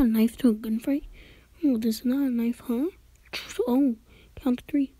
a knife to a gunfight? Oh, this is not a knife, huh? Oh, count to three.